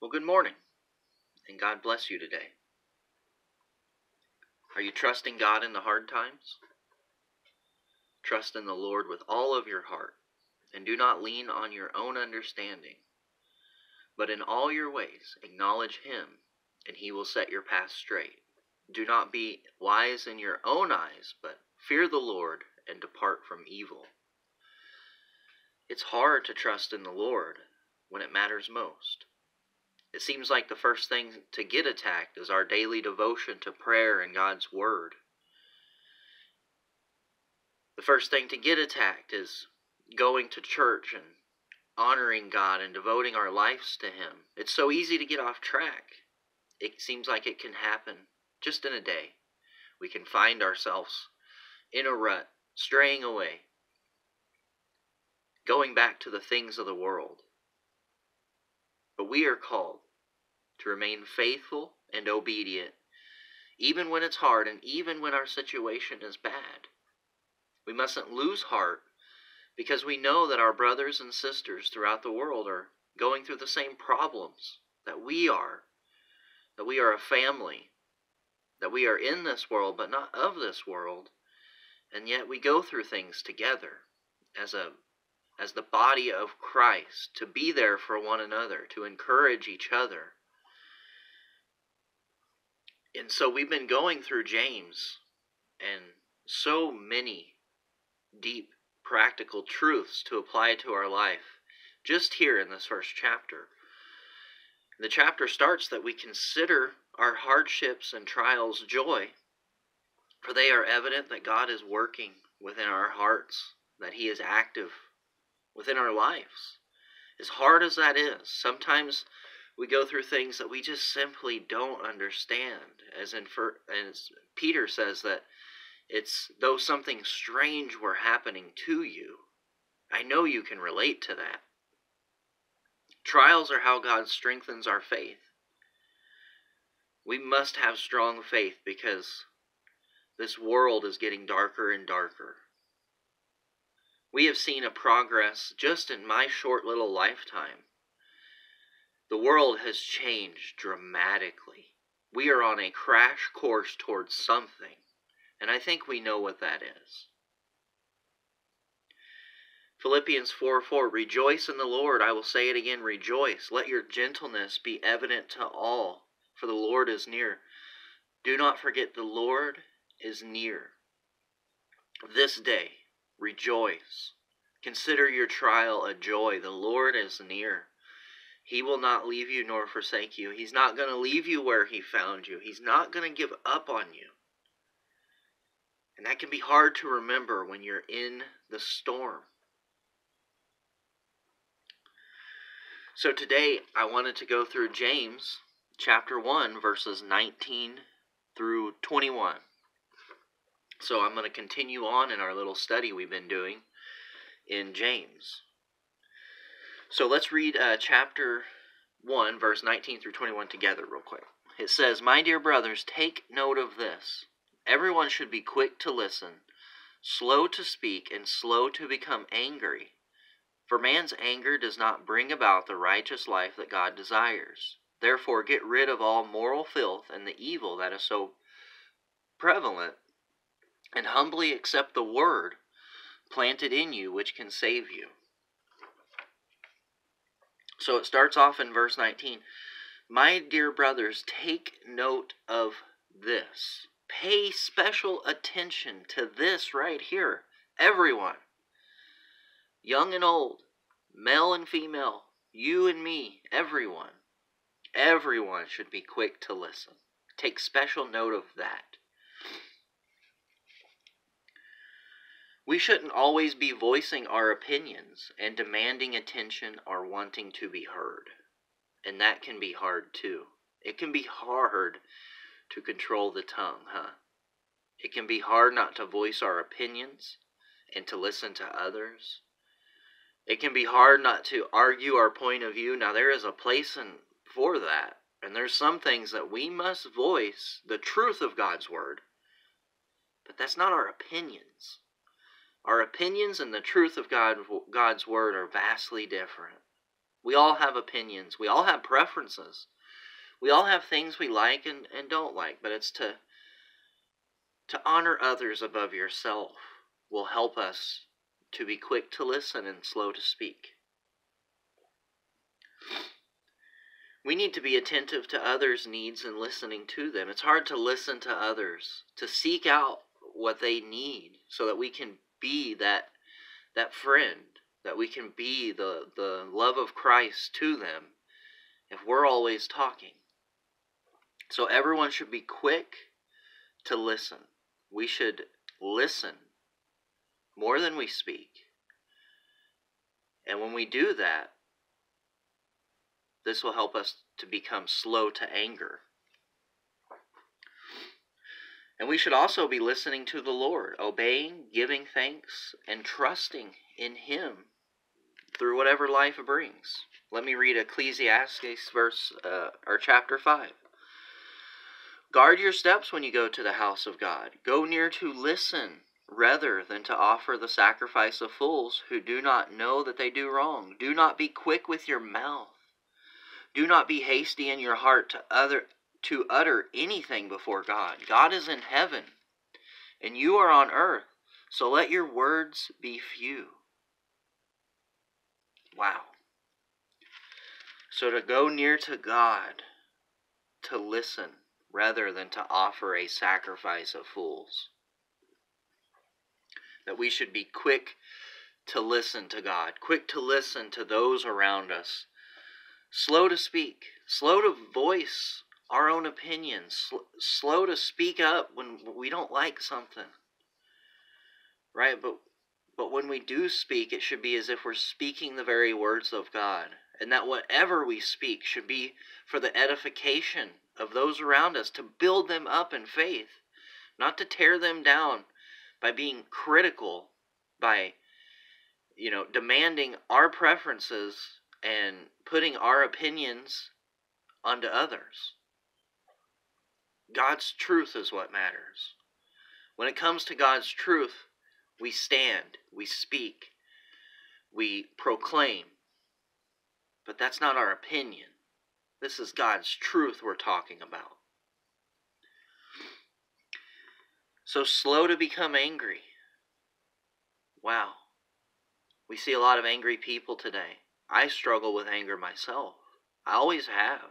Well, good morning, and God bless you today. Are you trusting God in the hard times? Trust in the Lord with all of your heart, and do not lean on your own understanding. But in all your ways acknowledge Him, and He will set your path straight. Do not be wise in your own eyes, but fear the Lord and depart from evil. It's hard to trust in the Lord when it matters most. It seems like the first thing to get attacked is our daily devotion to prayer and God's Word. The first thing to get attacked is going to church and honoring God and devoting our lives to Him. It's so easy to get off track. It seems like it can happen just in a day. We can find ourselves in a rut, straying away, going back to the things of the world. But we are called to remain faithful and obedient, even when it's hard and even when our situation is bad. We mustn't lose heart because we know that our brothers and sisters throughout the world are going through the same problems that we are, that we are a family, that we are in this world but not of this world, and yet we go through things together as a as the body of Christ, to be there for one another, to encourage each other. And so we've been going through James and so many deep practical truths to apply to our life just here in this first chapter. The chapter starts that we consider our hardships and trials joy, for they are evident that God is working within our hearts, that He is active within our lives. As hard as that is, sometimes we go through things that we just simply don't understand. As in, for, as Peter says that it's though something strange were happening to you. I know you can relate to that. Trials are how God strengthens our faith. We must have strong faith because this world is getting darker and darker. We have seen a progress just in my short little lifetime. The world has changed dramatically. We are on a crash course towards something, and I think we know what that is. Philippians 4 4 Rejoice in the Lord. I will say it again, rejoice. Let your gentleness be evident to all, for the Lord is near. Do not forget the Lord is near. This day, Rejoice. Consider your trial a joy. The Lord is near. He will not leave you nor forsake you. He's not going to leave you where He found you. He's not going to give up on you. And that can be hard to remember when you're in the storm. So today I wanted to go through James chapter 1, verses 19 through 21. So I'm going to continue on in our little study we've been doing in James. So let's read uh, chapter 1, verse 19 through 21 together, real quick. It says, My dear brothers, take note of this. Everyone should be quick to listen, slow to speak, and slow to become angry. For man's anger does not bring about the righteous life that God desires. Therefore, get rid of all moral filth and the evil that is so prevalent and humbly accept the word planted in you which can save you. So it starts off in verse 19. My dear brothers, take note of this. Pay special attention to this right here. Everyone, young and old, male and female, you and me, everyone, everyone should be quick to listen. Take special note of that. We shouldn't always be voicing our opinions and demanding attention or wanting to be heard. And that can be hard too. It can be hard to control the tongue, huh? It can be hard not to voice our opinions and to listen to others. It can be hard not to argue our point of view. Now, there is a place in, for that. And there's some things that we must voice the truth of God's Word. But that's not our opinions. Our opinions and the truth of God, God's Word are vastly different. We all have opinions. We all have preferences. We all have things we like and, and don't like, but it's to to honor others above yourself will help us to be quick to listen and slow to speak. We need to be attentive to others' needs and listening to them. It's hard to listen to others, to seek out what they need so that we can be that that friend, that we can be the, the love of Christ to them if we're always talking. So everyone should be quick to listen. We should listen more than we speak. And when we do that, this will help us to become slow to anger. And we should also be listening to the Lord, obeying, giving thanks, and trusting in Him through whatever life brings. Let me read Ecclesiastes verse uh, or chapter 5. Guard your steps when you go to the house of God. Go near to listen rather than to offer the sacrifice of fools who do not know that they do wrong. Do not be quick with your mouth. Do not be hasty in your heart to other to utter anything before God. God is in heaven, and you are on earth, so let your words be few. Wow. So to go near to God, to listen, rather than to offer a sacrifice of fools. That we should be quick to listen to God, quick to listen to those around us, slow to speak, slow to voice our own opinions, sl- slow to speak up when we don't like something. Right? But but when we do speak, it should be as if we're speaking the very words of God, and that whatever we speak should be for the edification of those around us to build them up in faith, not to tear them down by being critical, by you know, demanding our preferences and putting our opinions onto others. God's truth is what matters. When it comes to God's truth, we stand, we speak, we proclaim. But that's not our opinion. This is God's truth we're talking about. So slow to become angry. Wow. We see a lot of angry people today. I struggle with anger myself. I always have.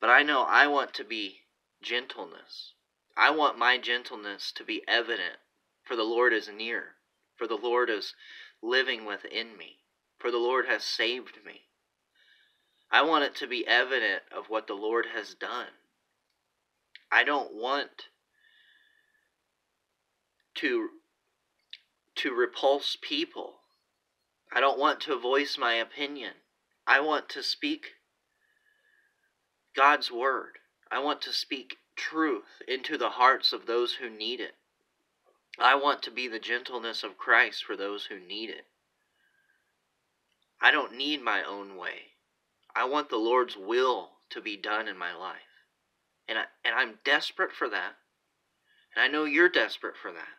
But I know I want to be gentleness. I want my gentleness to be evident, for the Lord is near, for the Lord is living within me, for the Lord has saved me. I want it to be evident of what the Lord has done. I don't want to to repulse people. I don't want to voice my opinion. I want to speak God's word. I want to speak truth into the hearts of those who need it. I want to be the gentleness of Christ for those who need it. I don't need my own way. I want the Lord's will to be done in my life. And, I, and I'm desperate for that. And I know you're desperate for that.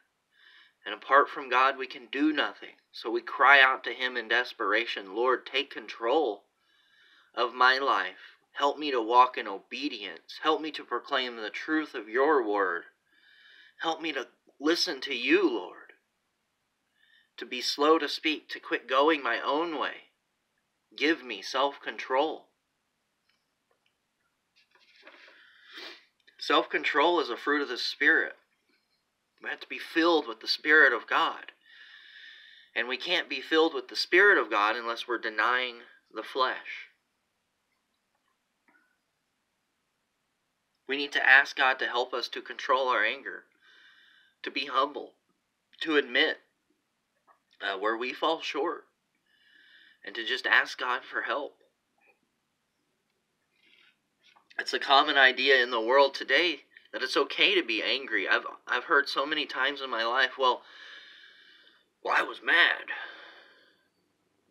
And apart from God, we can do nothing. So we cry out to Him in desperation Lord, take control of my life. Help me to walk in obedience. Help me to proclaim the truth of your word. Help me to listen to you, Lord. To be slow to speak, to quit going my own way. Give me self control. Self control is a fruit of the Spirit. We have to be filled with the Spirit of God. And we can't be filled with the Spirit of God unless we're denying the flesh. We need to ask God to help us to control our anger, to be humble, to admit uh, where we fall short, and to just ask God for help. It's a common idea in the world today that it's okay to be angry. I've I've heard so many times in my life, well, well I was mad.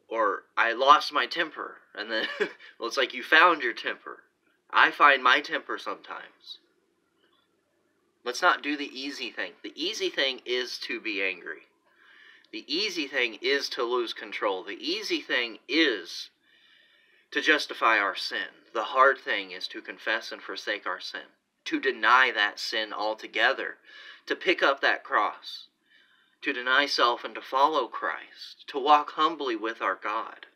Or I lost my temper. And then well it's like you found your temper. I find my temper sometimes. Let's not do the easy thing. The easy thing is to be angry. The easy thing is to lose control. The easy thing is to justify our sin. The hard thing is to confess and forsake our sin, to deny that sin altogether, to pick up that cross, to deny self and to follow Christ, to walk humbly with our God.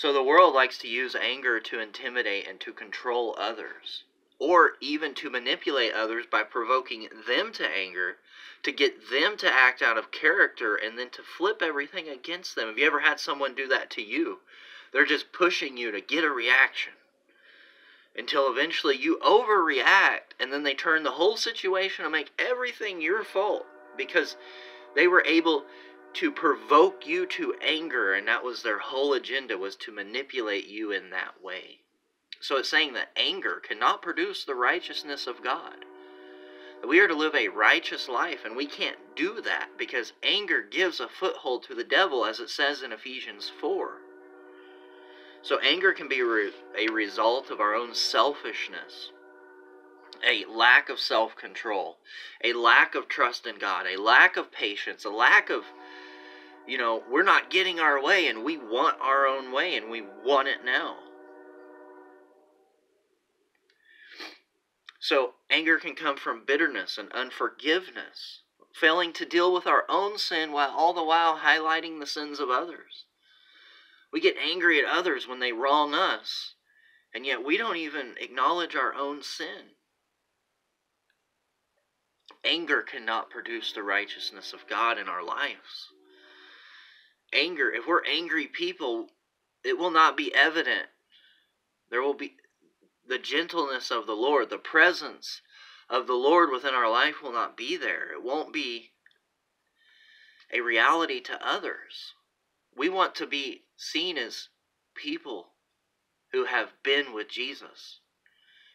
So the world likes to use anger to intimidate and to control others, or even to manipulate others by provoking them to anger, to get them to act out of character, and then to flip everything against them. Have you ever had someone do that to you? They're just pushing you to get a reaction until eventually you overreact, and then they turn the whole situation and make everything your fault because they were able to provoke you to anger, and that was their whole agenda was to manipulate you in that way. So it's saying that anger cannot produce the righteousness of God. We are to live a righteous life, and we can't do that because anger gives a foothold to the devil, as it says in Ephesians 4. So anger can be a result of our own selfishness, a lack of self control, a lack of trust in God, a lack of patience, a lack of you know, we're not getting our way and we want our own way and we want it now. So, anger can come from bitterness and unforgiveness, failing to deal with our own sin while all the while highlighting the sins of others. We get angry at others when they wrong us, and yet we don't even acknowledge our own sin. Anger cannot produce the righteousness of God in our lives anger, if we're angry people, it will not be evident. There will be the gentleness of the Lord, the presence of the Lord within our life will not be there. It won't be a reality to others. We want to be seen as people who have been with Jesus,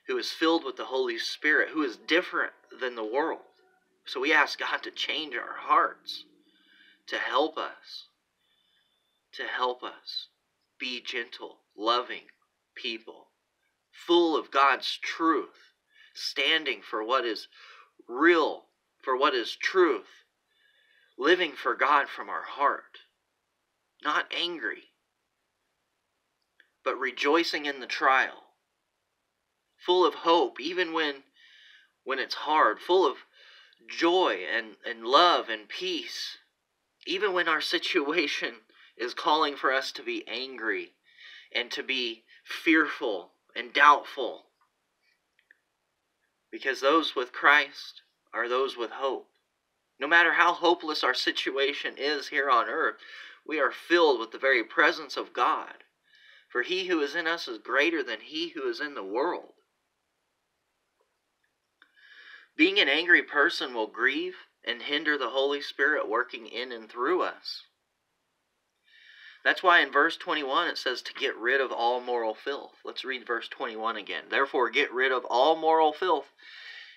who is filled with the Holy Spirit, who is different than the world. So we ask God to change our hearts, to help us to help us be gentle, loving people, full of God's truth, standing for what is real, for what is truth, living for God from our heart, not angry, but rejoicing in the trial, full of hope, even when when it's hard, full of joy and, and love and peace, even when our situation is calling for us to be angry and to be fearful and doubtful. Because those with Christ are those with hope. No matter how hopeless our situation is here on earth, we are filled with the very presence of God. For he who is in us is greater than he who is in the world. Being an angry person will grieve and hinder the Holy Spirit working in and through us. That's why in verse 21 it says to get rid of all moral filth. Let's read verse 21 again. Therefore, get rid of all moral filth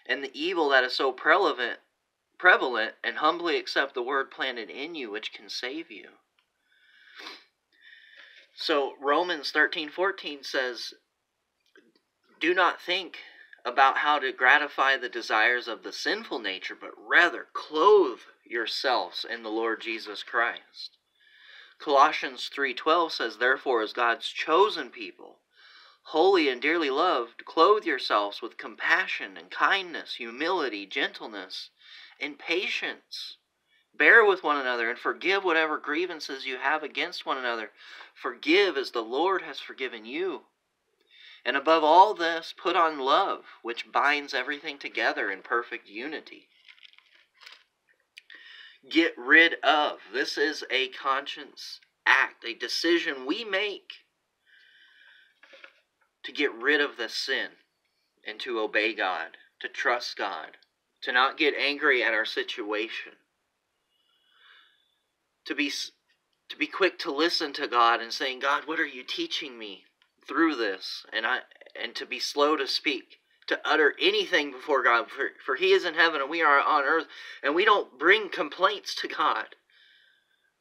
and the evil that is so prevalent, prevalent and humbly accept the word planted in you which can save you. So Romans 13:14 says, "Do not think about how to gratify the desires of the sinful nature, but rather clothe yourselves in the Lord Jesus Christ." Colossians 3:12 says, "Therefore as God's chosen people, holy and dearly loved, clothe yourselves with compassion and kindness, humility, gentleness, and patience. Bear with one another and forgive whatever grievances you have against one another. Forgive as the Lord has forgiven you." And above all this, put on love, which binds everything together in perfect unity get rid of. This is a conscience act, a decision we make to get rid of the sin and to obey God, to trust God, to not get angry at our situation, to be to be quick to listen to God and saying, God, what are you teaching me through this? And I and to be slow to speak to utter anything before God, for, for He is in heaven and we are on earth, and we don't bring complaints to God,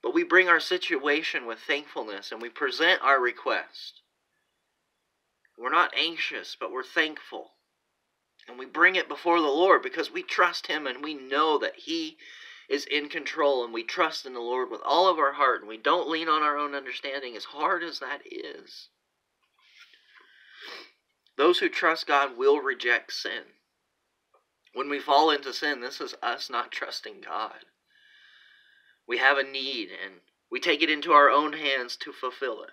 but we bring our situation with thankfulness and we present our request. We're not anxious, but we're thankful. And we bring it before the Lord because we trust Him and we know that He is in control and we trust in the Lord with all of our heart and we don't lean on our own understanding, as hard as that is, those who trust God will reject sin. When we fall into sin, this is us not trusting God. We have a need and we take it into our own hands to fulfill it.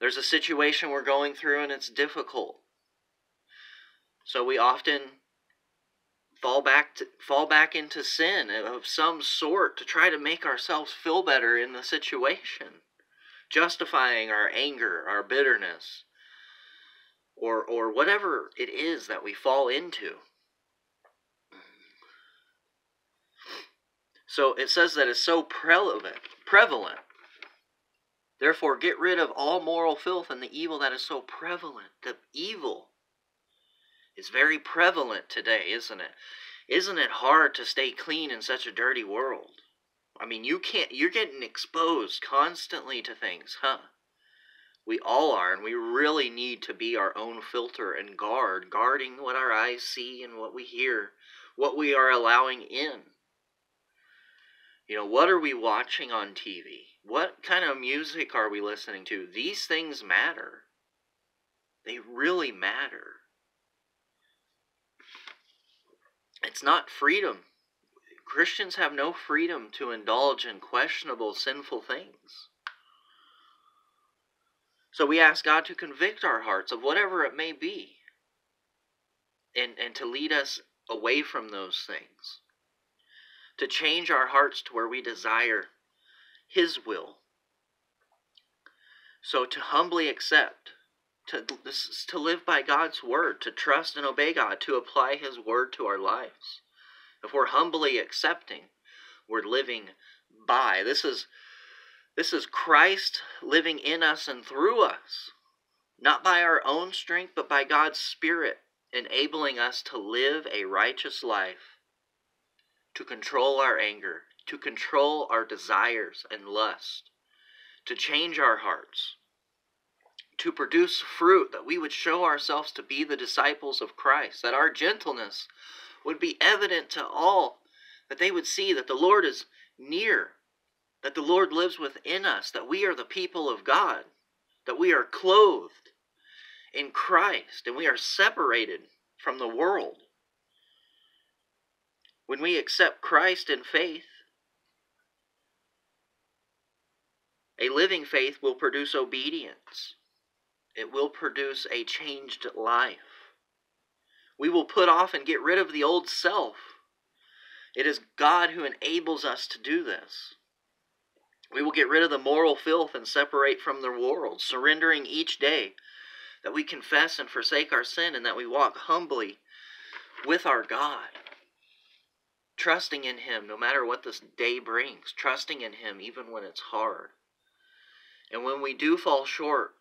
There's a situation we're going through and it's difficult. So we often fall back to, fall back into sin of some sort to try to make ourselves feel better in the situation, justifying our anger, our bitterness, or or whatever it is that we fall into. So it says that it's so prevalent, prevalent. Therefore, get rid of all moral filth and the evil that is so prevalent. The evil is very prevalent today, isn't it? Isn't it hard to stay clean in such a dirty world? I mean, you can't, you're getting exposed constantly to things, huh? We all are, and we really need to be our own filter and guard, guarding what our eyes see and what we hear, what we are allowing in. You know, what are we watching on TV? What kind of music are we listening to? These things matter. They really matter. It's not freedom. Christians have no freedom to indulge in questionable, sinful things. So we ask God to convict our hearts of whatever it may be and, and to lead us away from those things. To change our hearts to where we desire His will. So to humbly accept to, to live by God's word, to trust and obey God, to apply His word to our lives. If we're humbly accepting, we're living by. This is this is Christ living in us and through us, not by our own strength, but by God's Spirit enabling us to live a righteous life, to control our anger, to control our desires and lust, to change our hearts, to produce fruit, that we would show ourselves to be the disciples of Christ, that our gentleness would be evident to all, that they would see that the Lord is near, that the Lord lives within us, that we are the people of God, that we are clothed in Christ, and we are separated from the world. When we accept Christ in faith, a living faith will produce obedience. It will produce a changed life. We will put off and get rid of the old self. It is God who enables us to do this. We will get rid of the moral filth and separate from the world, surrendering each day that we confess and forsake our sin and that we walk humbly with our God. Trusting in Him no matter what this day brings, trusting in Him even when it's hard. And when we do fall short,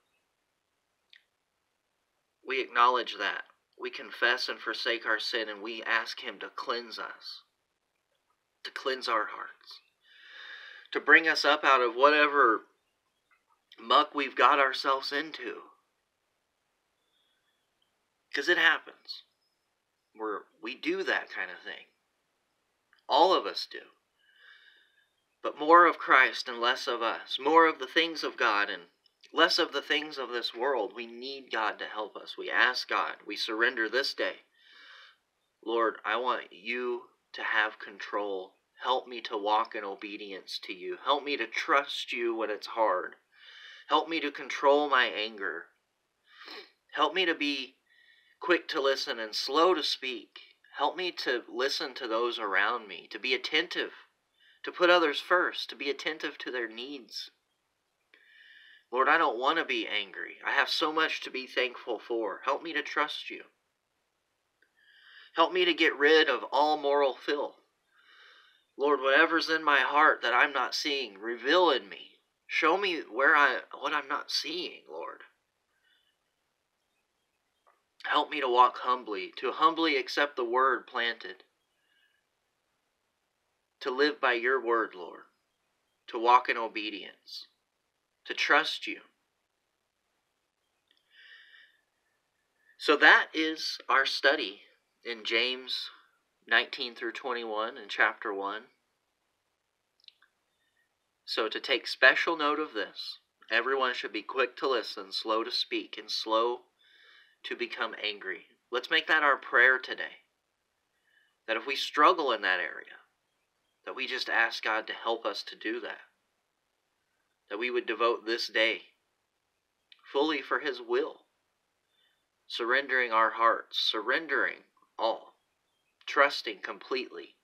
we acknowledge that. We confess and forsake our sin, and we ask Him to cleanse us, to cleanse our hearts, to bring us up out of whatever muck we've got ourselves into. Because it happens. We're, we do that kind of thing. All of us do. But more of Christ and less of us. More of the things of God and less of the things of this world. We need God to help us. We ask God. We surrender this day. Lord, I want you to have control. Help me to walk in obedience to you. Help me to trust you when it's hard. Help me to control my anger. Help me to be quick to listen and slow to speak. Help me to listen to those around me, to be attentive, to put others first, to be attentive to their needs. Lord, I don't want to be angry. I have so much to be thankful for. Help me to trust you. Help me to get rid of all moral filth. Lord, whatever's in my heart that I'm not seeing, reveal in me. Show me where I what I'm not seeing, Lord. Help me to walk humbly, to humbly accept the word planted. To live by your word, Lord. To walk in obedience to trust you. So that is our study in James 19 through 21 in chapter 1. So, to take special note of this, everyone should be quick to listen, slow to speak, and slow to become angry. Let's make that our prayer today. That if we struggle in that area, that we just ask God to help us to do that. That we would devote this day fully for His will, surrendering our hearts, surrendering all, trusting completely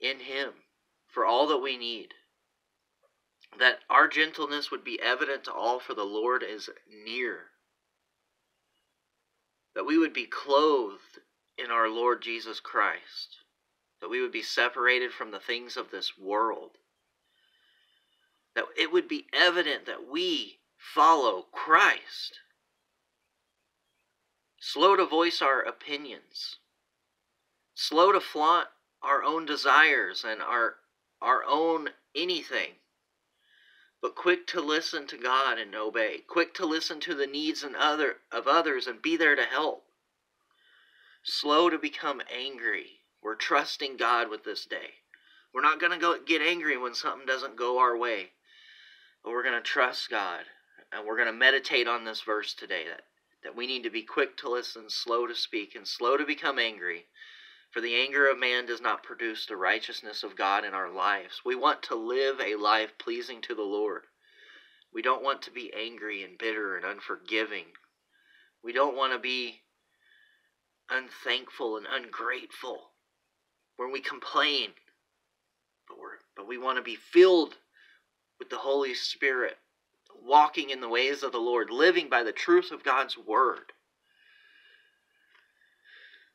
in Him for all that we need. That our gentleness would be evident to all, for the Lord is near. That we would be clothed in our Lord Jesus Christ. That we would be separated from the things of this world. That it would be evident that we follow Christ. Slow to voice our opinions. Slow to flaunt our own desires and our our own anything, but quick to listen to God and obey, quick to listen to the needs and other of others and be there to help. Slow to become angry. We're trusting God with this day. We're not going to go get angry when something doesn't go our way. But we're going to trust God and we're going to meditate on this verse today that that we need to be quick to listen, slow to speak, and slow to become angry for the anger of man does not produce the righteousness of God in our lives. We want to live a life pleasing to the Lord. We don't want to be angry and bitter and unforgiving. We don't want to be unthankful and ungrateful when we complain. But, we're, but we want to be filled with the Holy Spirit, walking in the ways of the Lord, living by the truth of God's Word.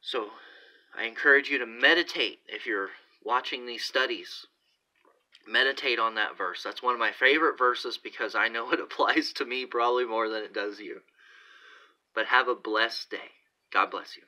So, I encourage you to meditate if you're watching these studies. Meditate on that verse. That's one of my favorite verses because I know it applies to me probably more than it does you. But have a blessed day. God bless you.